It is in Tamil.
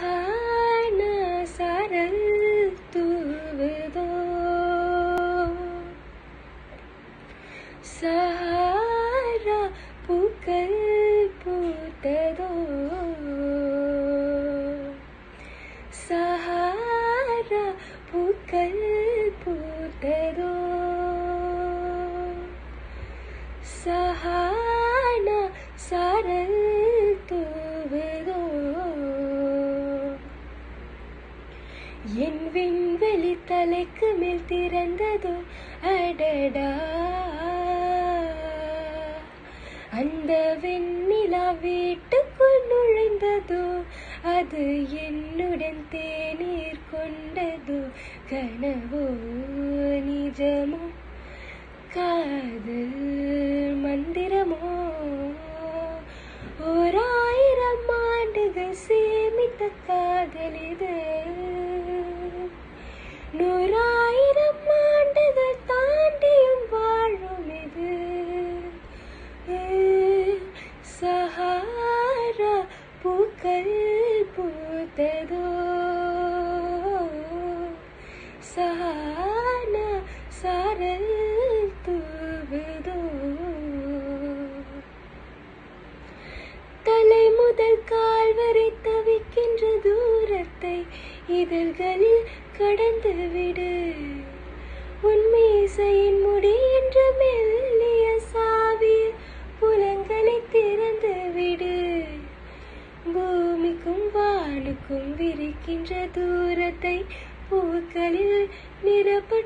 சஹானா சாரல் தூவுதோ சஹாரா பூக்கள் பூத்ததோ சஹாரா பூக்கள் பூத்ததோ சஹானா சாரல் தூவுதோ என் விண்வெளி தலைக்கு மேல் திறந்ததோ. அடடா. அந்த வெண்ணிலா வீட்டுக்குள் நுழைந்ததோ. அது என்னுடன் தேநீர் கொண்டதோ. கனவோ நிஜமோ? காதல் மந்திரமோ? ஓராயிரம் ஆண்டுகள் சேமித்த காதல் இது. கல் பூத்ததோ? சஹானா சாரல் தூவுதோ தலை முதல் கால் வரை தவிக்கின்ற தூரத்தை இதழ்களில் கடந்துவிடு. உன் மீசையின் முடி என்ற மேல் கொண்டிருக்கின்ற தூரத்தை பூக்களில் நிரப்ப